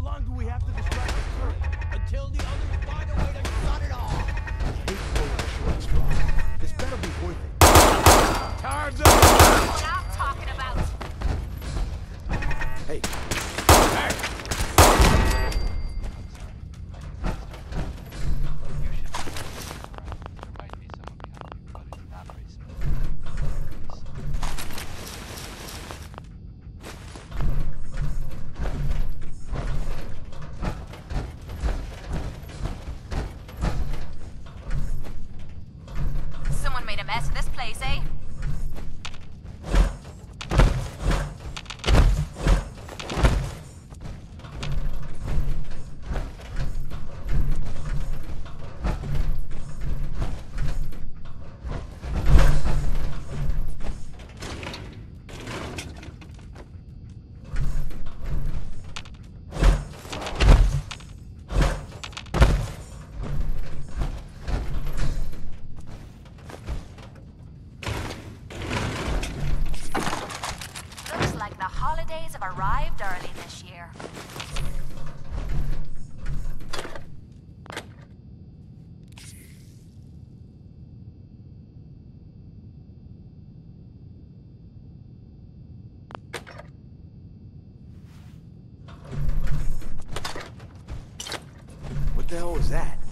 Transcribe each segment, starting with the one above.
long do we have to distract the circle? Until the others find a way to shut it off. Hate pulling a short straw. This better be worth it. Time's up! What I'm talking about. Hey, arrived early this year. what the hell was that?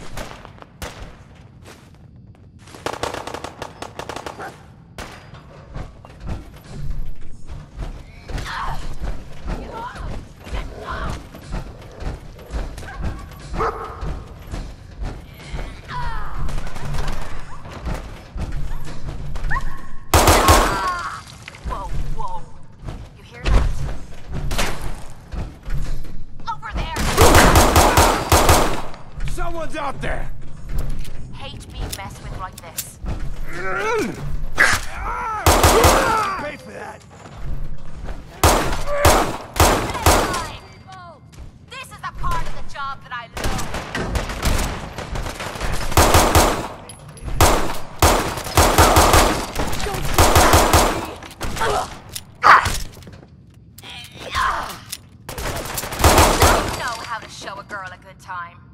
Girl a good time.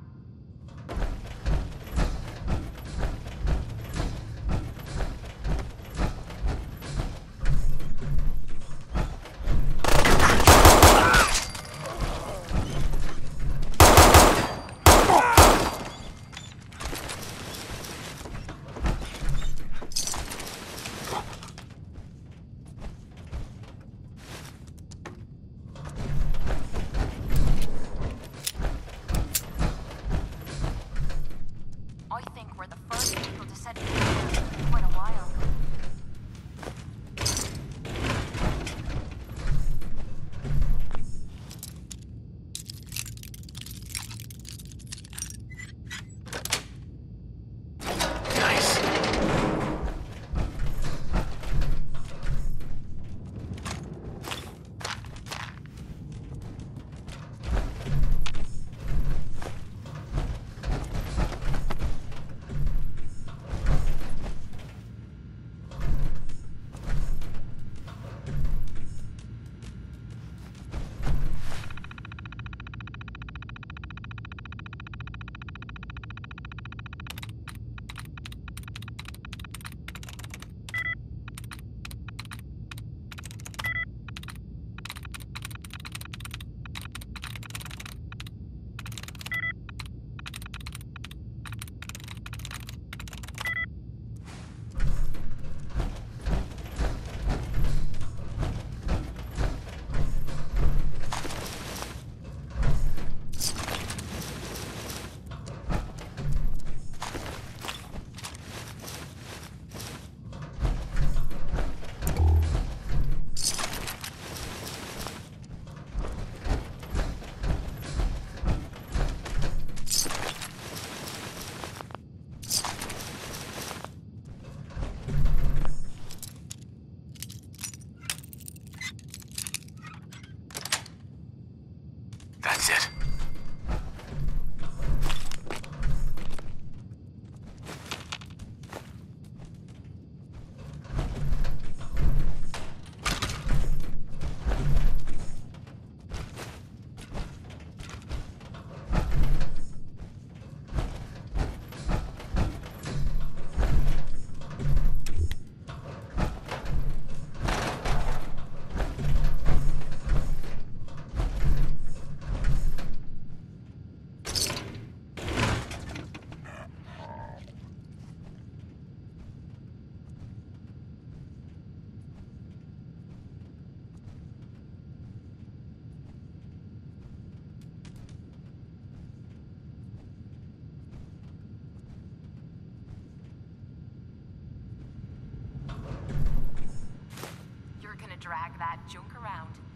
drag that junk around.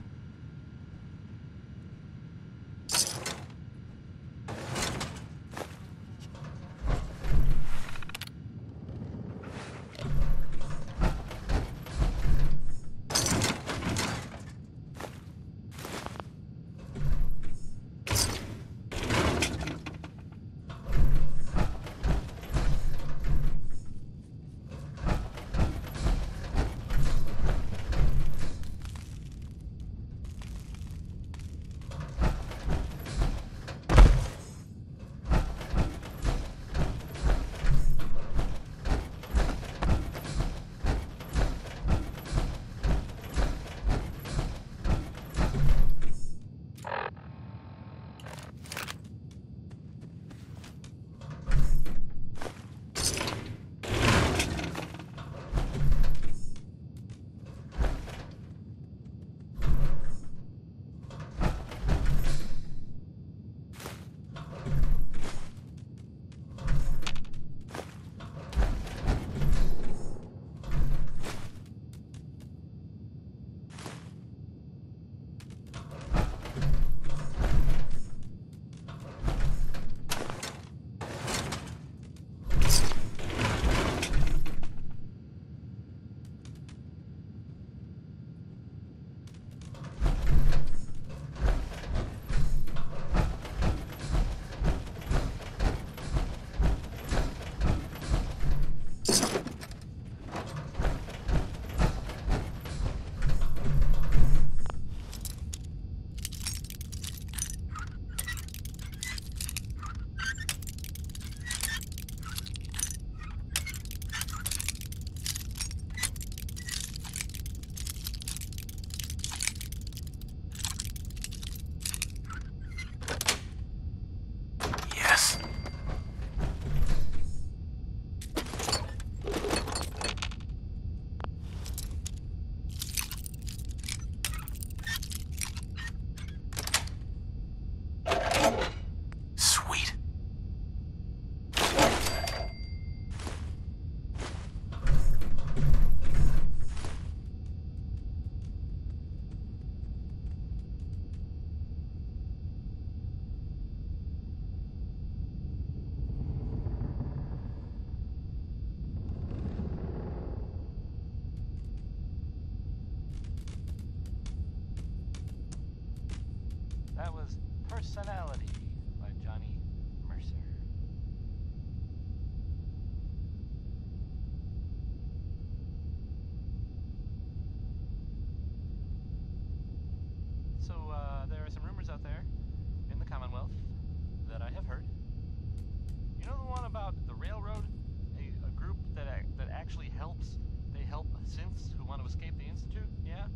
actually helps. They help synths who want to escape the Institute, yeah?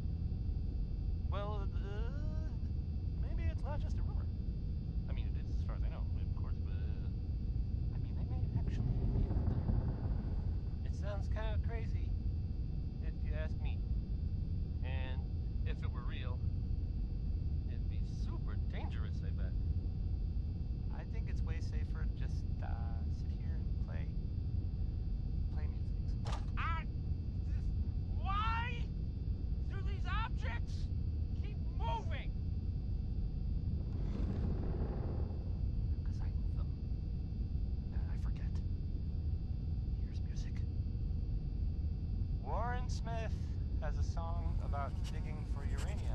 about digging for uranium.